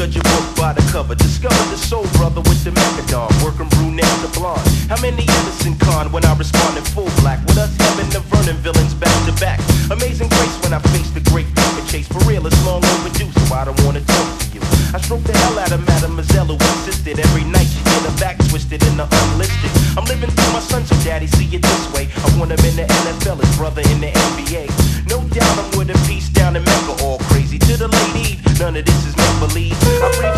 judge a book by the cover. Discover the soul brother with the Macadam, working brunette the blonde. How many innocent con when I respond in full black? With us having the Vernon villains back to back. Amazing grace when I face the great paper chase. For real, it's long overdue, so I don't wanna talk to you. I stroke the hell out of Mademoiselle who insisted every night she get her back twisted in the unlisted. I'm living through my son, so daddy see it this way. I want him in the NFL, his brother in the NBA. No doubt I'm with a piece down in Mecca, all crazy to the lady. None of this is believe.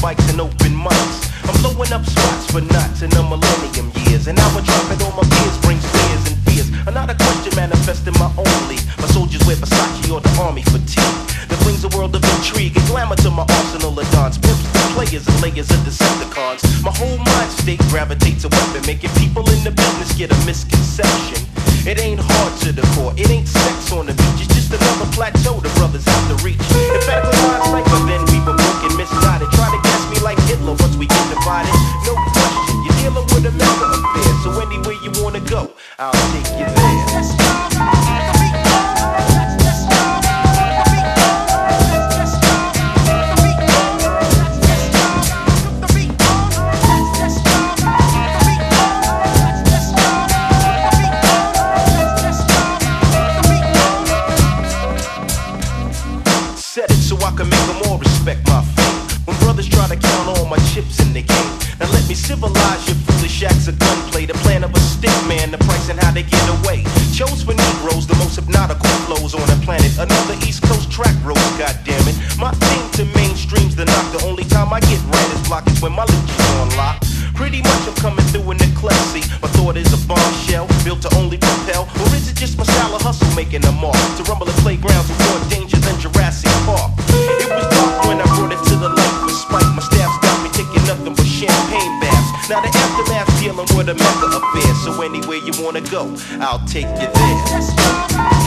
Bikes and open mics. I'm blowing up spots for knots in the millennium years, and now I'm dropping all my peers brings fears and fears. Another question manifesting my only. My soldiers wear Versace or the army fatigue. That brings a world of intrigue and glamour to my arsenal of dons. Pimps, players, and layers of Decepticons. My whole mind state gravitates a weapon, making people in the business get a misconception. It ain't hard to the core, it ain't sex on the beach, it's just another plateau the brothers have to reach. In fact, I'll take you me civilize your foolish acts of gunplay. The plan of a stick man, the price and how they get away. Chose for Negroes, the most hypnotical flows on the planet. Another East Coast track road, goddammit. My thing to mainstream's the knock. The only time I get right is block is when my is on lock. Pretty much I'm coming through in the classy. My thought is a bombshell built to only propel. Or is it just my style of hustle making a mark? To rumble the playgrounds with more danger than Jurassic Park. Anywhere you wanna go, I'll take you there.